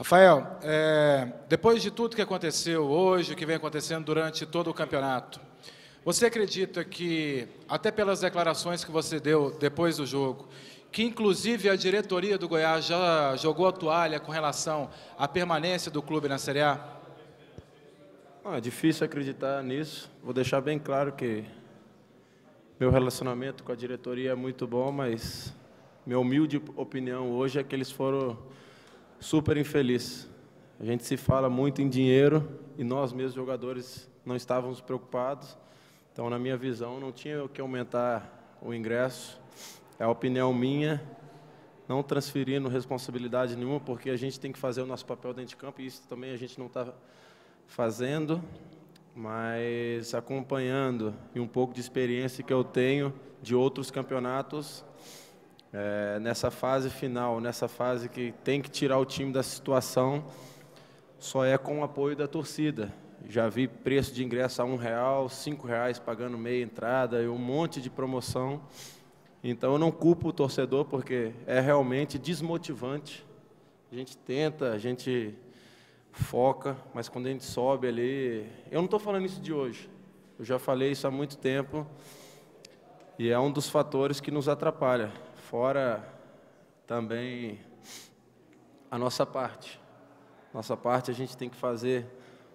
Rafael, é, depois de tudo que aconteceu hoje, que vem acontecendo durante todo o campeonato, você acredita que, até pelas declarações que você deu depois do jogo, que inclusive a diretoria do Goiás já jogou a toalha com relação à permanência do clube na Série A? Ah, é difícil acreditar nisso. Vou deixar bem claro que meu relacionamento com a diretoria é muito bom, mas minha humilde opinião hoje é que eles foram super infelizes. A gente se fala muito em dinheiro e nós mesmos jogadores não estávamos preocupados. Então, na minha visão, não tinha que aumentar o ingresso. É a opinião minha, não transferindo responsabilidade nenhuma, porque a gente tem que fazer o nosso papel dentro de campo e isso também a gente não está fazendo, mas acompanhando e um pouco de experiência que eu tenho de outros campeonatos, é, nessa fase final, nessa fase que tem que tirar o time da situação, só é com o apoio da torcida. Já vi preço de ingresso a um real, cinco reais pagando meia entrada e um monte de promoção. Então eu não culpo o torcedor porque é realmente desmotivante. A gente tenta, a gente foca, mas quando a gente sobe ali, eu não estou falando isso de hoje. Eu já falei isso há muito tempo e é um dos fatores que nos atrapalha. Fora também a nossa parte. Nossa parte a gente tem que fazer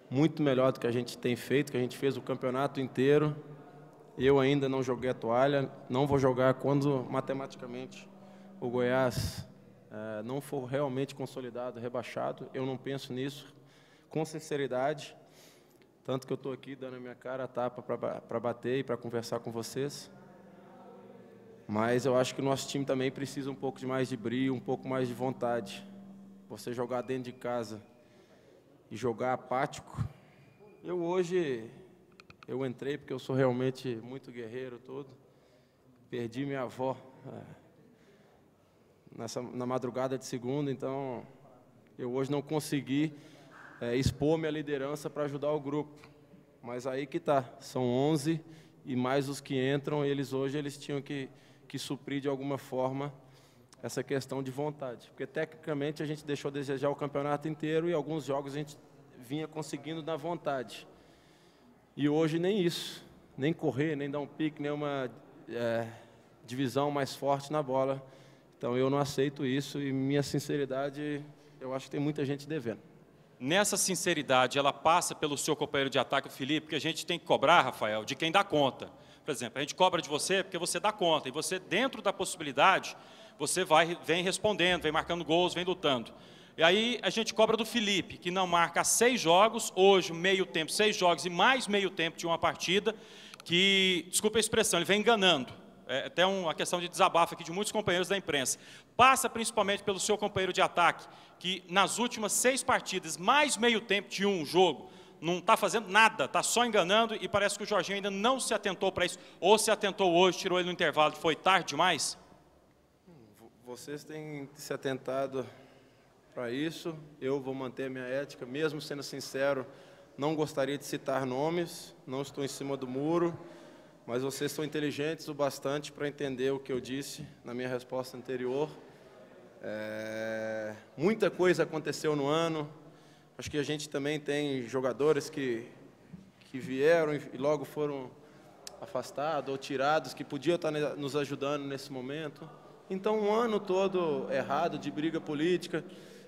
muito melhor do que a gente tem feito, que a gente fez o campeonato inteiro. Eu ainda não joguei a toalha, não vou jogar quando matematicamente o Goiás é, não for realmente consolidado, rebaixado. Eu não penso nisso, com sinceridade. Tanto que eu estou aqui dando a minha cara a tapa para bater e para conversar com vocês. Mas eu acho que o nosso time também precisa um pouco de mais de brilho, um pouco mais de vontade. Você jogar dentro de casa e jogar apático. Eu hoje, eu entrei porque eu sou realmente muito guerreiro todo. Perdi minha avó é, nessa, na madrugada de segunda, então eu hoje não consegui é, expor minha liderança para ajudar o grupo. Mas aí que tá, são 11 e mais os que entram, eles hoje eles tinham que que suprir de alguma forma essa questão de vontade. Porque tecnicamente a gente deixou desejar o campeonato inteiro e alguns jogos a gente vinha conseguindo na vontade. E hoje nem isso, nem correr, nem dar um pique, nem uma é, divisão mais forte na bola. Então eu não aceito isso e minha sinceridade, eu acho que tem muita gente devendo. Nessa sinceridade, ela passa pelo seu companheiro de ataque, o Felipe, porque a gente tem que cobrar, Rafael, de quem dá conta. Por exemplo, a gente cobra de você porque você dá conta, e você, dentro da possibilidade, você vai, vem respondendo, vem marcando gols, vem lutando. E aí a gente cobra do Felipe, que não marca seis jogos, hoje meio tempo, seis jogos e mais meio tempo de uma partida, que, desculpa a expressão, ele vem enganando. É até uma questão de desabafo aqui de muitos companheiros da imprensa. Passa principalmente pelo seu companheiro de ataque, que nas últimas seis partidas, mais meio tempo de um jogo, não está fazendo nada, está só enganando e parece que o Jorginho ainda não se atentou para isso. Ou se atentou hoje, tirou ele no intervalo, foi tarde demais? Vocês têm se atentado para isso. Eu vou manter a minha ética, mesmo sendo sincero, não gostaria de citar nomes, não estou em cima do muro, mas vocês são inteligentes o bastante para entender o que eu disse na minha resposta anterior. É, muita coisa aconteceu no ano, Acho que a gente também tem jogadores que, que vieram e logo foram afastados ou tirados, que podiam estar nos ajudando nesse momento. Então, um ano todo errado de briga política,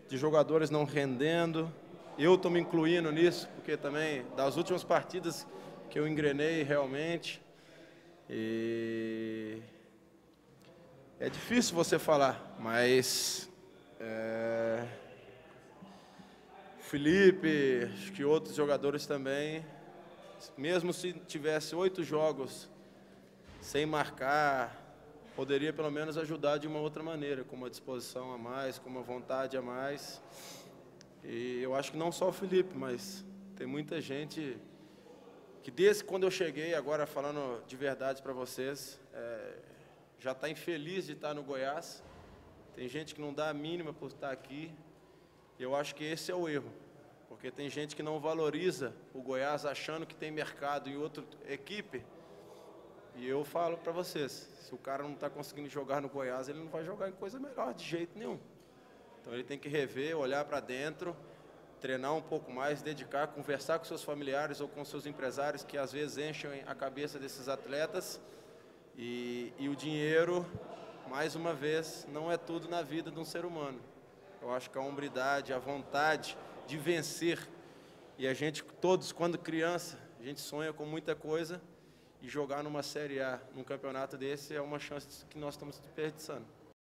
de jogadores não rendendo. Eu estou me incluindo nisso, porque também das últimas partidas que eu engrenei realmente. E é difícil você falar, mas é, Felipe, acho que outros jogadores também, mesmo se tivesse oito jogos sem marcar, poderia pelo menos ajudar de uma outra maneira, com uma disposição a mais, com uma vontade a mais. E eu acho que não só o Felipe, mas tem muita gente que desde quando eu cheguei, agora falando de verdade para vocês, é, já está infeliz de estar no Goiás. Tem gente que não dá a mínima por estar aqui, eu acho que esse é o erro, porque tem gente que não valoriza o Goiás achando que tem mercado em outra equipe. E eu falo para vocês, se o cara não está conseguindo jogar no Goiás, ele não vai jogar em coisa melhor de jeito nenhum. Então ele tem que rever, olhar para dentro, treinar um pouco mais, dedicar, conversar com seus familiares ou com seus empresários que às vezes enchem a cabeça desses atletas. E, e o dinheiro, mais uma vez, não é tudo na vida de um ser humano. Eu acho que a hombridade, a vontade de vencer, e a gente, todos, quando criança, a gente sonha com muita coisa, e jogar numa Série A, num campeonato desse, é uma chance que nós estamos desperdiçando.